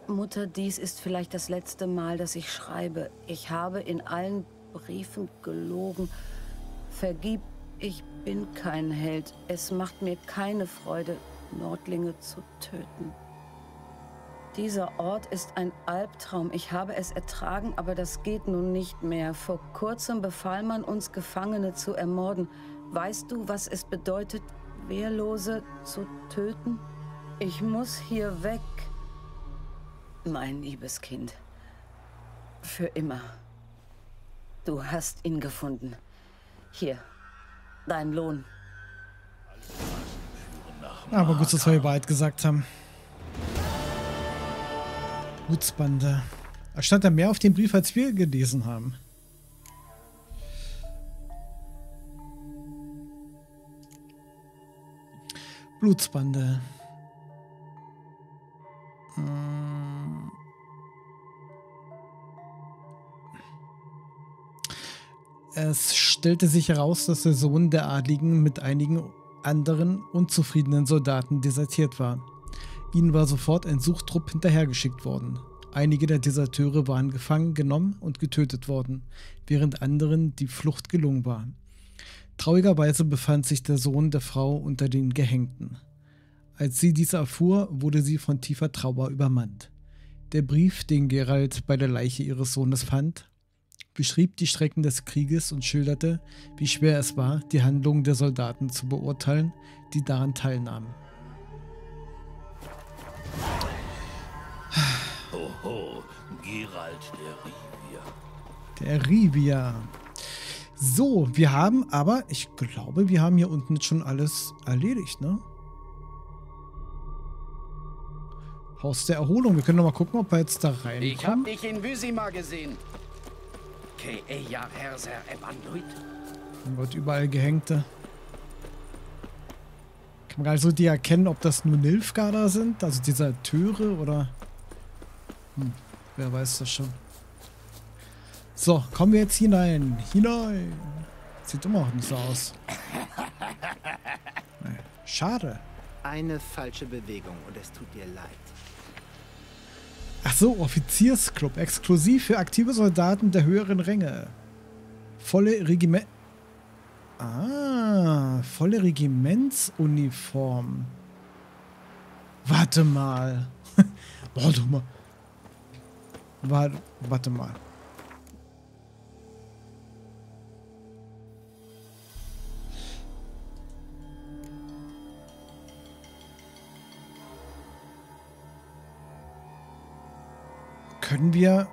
D: Mutter, dies ist vielleicht das letzte Mal, dass ich schreibe. Ich habe in allen Briefen gelogen. Vergib, ich bin kein Held. Es macht mir keine Freude, Nordlinge zu töten. Dieser Ort ist ein Albtraum. Ich habe es ertragen, aber das geht nun nicht mehr. Vor kurzem befahl man uns, Gefangene zu ermorden. Weißt du, was es bedeutet, Wehrlose zu töten? Ich muss hier weg. Mein liebes Kind. Für immer. Du hast ihn gefunden. Hier. Dein Lohn.
A: Aber gut, dass wir die gesagt haben. Blutsbande. Da stand da mehr auf dem Brief, als wir gelesen haben. Blutsbande. Hm. Es stellte sich heraus, dass der Sohn der Adligen mit einigen anderen unzufriedenen Soldaten desertiert war. Ihnen war sofort ein Suchtrupp hinterhergeschickt worden. Einige der Deserteure waren gefangen genommen und getötet worden, während anderen die Flucht gelungen war. Traurigerweise befand sich der Sohn der Frau unter den Gehängten. Als sie dies erfuhr, wurde sie von tiefer Trauer übermannt. Der Brief, den Gerald bei der Leiche ihres Sohnes fand, beschrieb die Strecken des Krieges und schilderte, wie schwer es war, die Handlungen der Soldaten zu beurteilen, die daran teilnahmen.
H: Hoho, Gerald der
A: Der
H: Rivier.
A: So, wir haben aber, ich glaube, wir haben hier unten jetzt schon alles erledigt, ne? Haus der Erholung. Wir können noch mal gucken, ob wir jetzt da
F: Ich hab
A: reinkommen.
F: dich in Vysima gesehen.
A: Oh Gott, überall Gehängte. Kann man gar nicht so die erkennen, ob das nur Nilfgaarder sind, also Deserteure oder... Hm, wer weiß das schon. So, kommen wir jetzt hinein. Hinein. Sieht immer noch nicht so aus. Nee, Schade.
E: Eine falsche Bewegung und es tut dir leid.
A: Ach so, Offiziersclub. Exklusiv für aktive Soldaten der höheren Ränge. Volle Regiment... Ah, volle Regimentsuniform. Warte mal. Warte mal. Warte, warte mal. Können wir...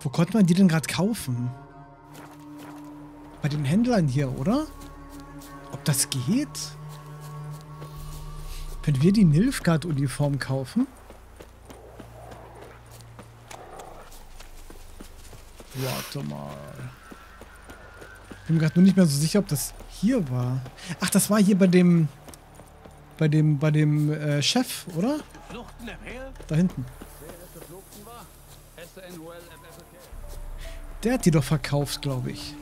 A: Wo konnte man die denn gerade kaufen? Bei den Händlern hier, oder? Ob das geht? Wenn wir die Nilfgaard-Uniform kaufen? Warte mal. Ich bin mir gerade nur nicht mehr so sicher, ob das hier war. Ach, das war hier bei dem... Bei dem, bei dem äh, Chef, oder? Da hinten. Der hat die doch verkauft, glaube ich.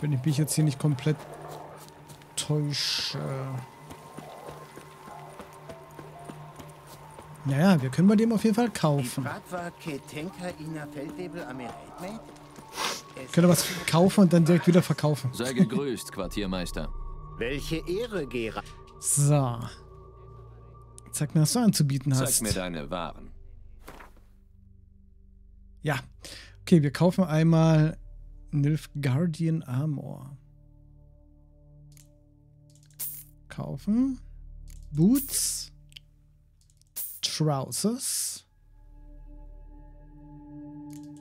A: Wenn ich mich jetzt hier nicht komplett täusche. Naja, wir können bei dem auf jeden Fall kaufen. Können wir was kaufen und dann direkt wieder verkaufen.
G: Sei gegrüßt, Quartiermeister.
E: Welche Ehre, Gerald.
A: So. Zeig mir, was du anzubieten
G: Zeig
A: hast.
G: mir deine Waren.
A: Ja. Okay, wir kaufen einmal Nilfgaardian Armor. Kaufen. Boots. Trousers.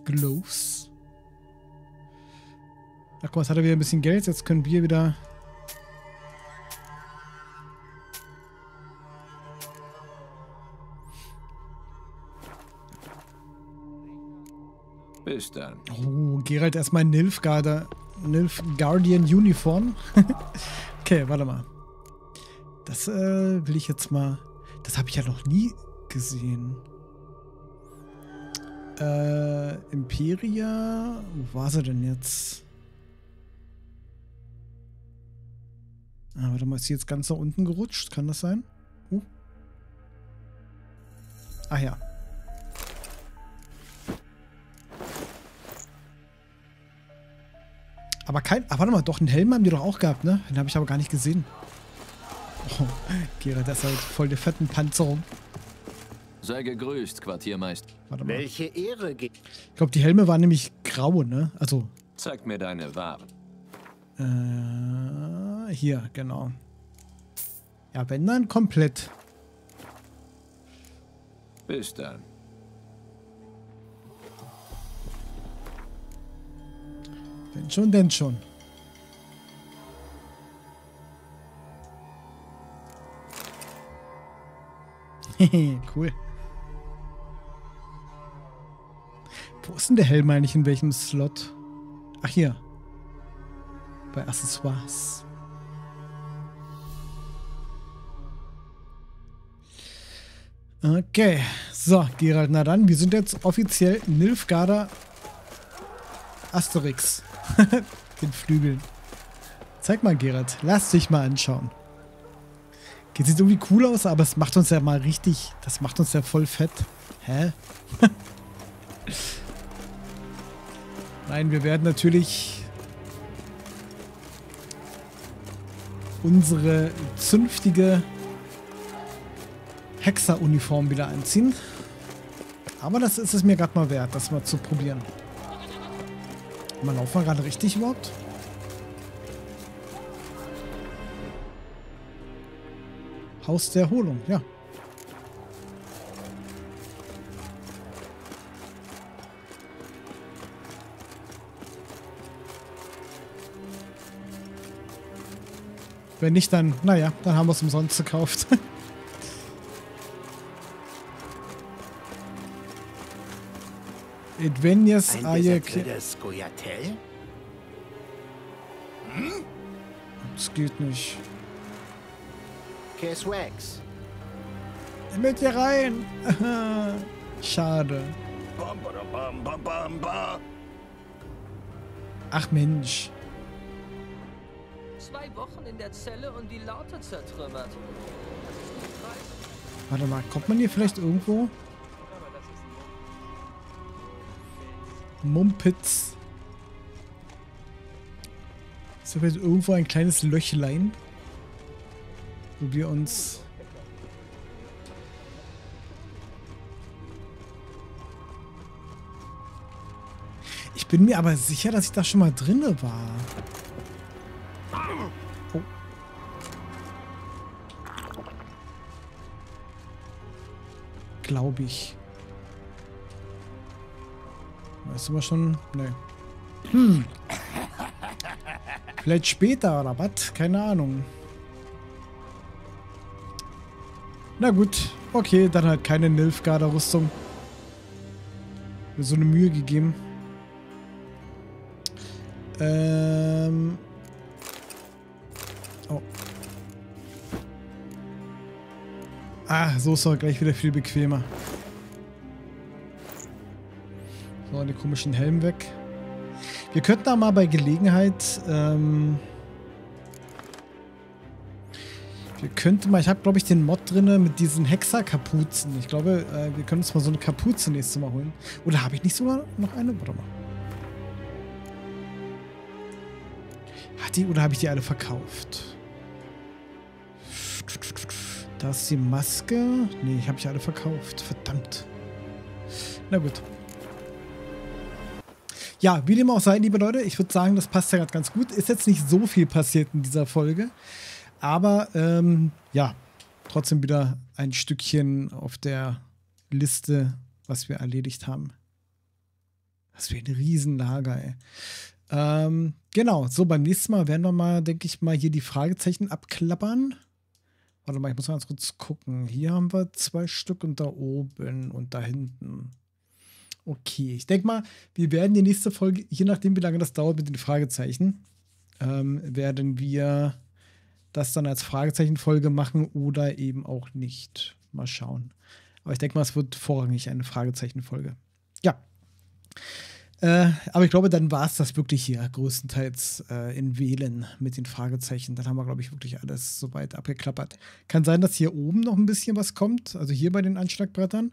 A: Gloves. Ach guck mal, jetzt hat er wieder ein bisschen Geld. Jetzt können wir wieder...
G: Bis dann.
A: Oh, Gerald erstmal Nilfgaarder. Nilfgaardian Uniform. okay, warte mal. Das äh, will ich jetzt mal... Das habe ich ja noch nie gesehen. Äh, Imperia. Wo war sie denn jetzt? Ah, warte mal, ist sie jetzt ganz nach unten gerutscht? Kann das sein? Uh. Ach ja. Aber kein. Ah, warte mal, doch, einen Helm haben die doch auch gehabt, ne? Den habe ich aber gar nicht gesehen. Oh, Gerald, das ist halt voll der fetten Panzerung.
G: Sei gegrüßt, Quartiermeister.
E: Warte mal. Welche Ehre geht.
A: Ich glaube, die Helme waren nämlich grau, ne? Also.
G: Zeig mir deine Waren.
A: Äh, hier, genau. Ja, wenn dann komplett.
G: Bis dann.
A: Denn schon, denn schon. cool. Wo ist denn der Helm eigentlich in welchem Slot? Ach, hier. Bei Accessoires. Okay. So, Gerald, na dann. Wir sind jetzt offiziell Nilfgaarder Asterix. Den Flügeln. Zeig mal, Gerald. Lass dich mal anschauen. Geht sieht irgendwie cool aus, aber es macht uns ja mal richtig. Das macht uns ja voll fett. Hä? Nein, wir werden natürlich unsere zünftige Hexer-Uniform wieder anziehen. Aber das ist es mir gerade mal wert, das mal zu probieren. Man laufen wir gerade richtig überhaupt? Haus der Erholung, ja. Wenn nicht, dann, naja, dann haben wir es umsonst gekauft. Edvenias Ayek. Hm? Das geht nicht.
E: Case Wax.
A: Mit hier rein. Schade. Ach Mensch.
I: Zwei Wochen in der Zelle und die Laute zertrümmert.
A: Warte mal, kommt man hier vielleicht irgendwo? Mumpitz. Ist vielleicht irgendwo ein kleines Löchlein? Wo wir uns... Ich bin mir aber sicher, dass ich da schon mal drinne war. Oh. Glaube ich. Weißt du mal schon? Nee. Hm. Vielleicht später oder was? Keine Ahnung. Na gut. Okay, dann halt keine Nilfgaarder Rüstung. Mir so eine Mühe gegeben. Ähm. Oh. Ah, so ist er gleich wieder viel bequemer. Den komischen Helm weg. Wir könnten da mal bei Gelegenheit ähm, Wir könnten mal, ich habe glaube ich den Mod drin mit diesen Hexer-Kapuzen. Ich glaube, äh, wir können uns mal so eine Kapuze nächstes Mal holen. Oder habe ich nicht sogar noch eine? Warte mal. Hat die oder habe ich die alle verkauft? Da ist die Maske. Nee, ich habe ich alle verkauft. Verdammt. Na gut. Ja, wie dem auch sei, liebe Leute, ich würde sagen, das passt ja gerade ganz gut. Ist jetzt nicht so viel passiert in dieser Folge. Aber ähm, ja, trotzdem wieder ein Stückchen auf der Liste, was wir erledigt haben. Das wäre ein Riesenlager, ey. Ähm, genau, so beim nächsten Mal werden wir mal, denke ich mal, hier die Fragezeichen abklappern. Warte mal, ich muss mal ganz kurz gucken. Hier haben wir zwei Stück und da oben und da hinten. Okay, ich denke mal, wir werden die nächste Folge, je nachdem, wie lange das dauert mit den Fragezeichen, ähm, werden wir das dann als Fragezeichenfolge machen oder eben auch nicht. Mal schauen. Aber ich denke mal, es wird vorrangig eine Fragezeichenfolge. Ja. Äh, aber ich glaube, dann war es das wirklich hier größtenteils äh, in Wählen mit den Fragezeichen. Dann haben wir, glaube ich, wirklich alles soweit abgeklappert. Kann sein, dass hier oben noch ein bisschen was kommt, also hier bei den Anschlagbrettern.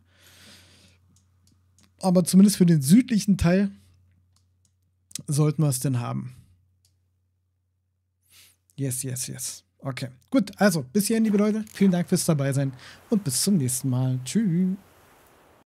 A: Aber zumindest für den südlichen Teil sollten wir es denn haben. Yes, yes, yes. Okay, gut. Also, bis hierhin, liebe Leute. Vielen Dank fürs Dabeisein und bis zum nächsten Mal. Tschüss.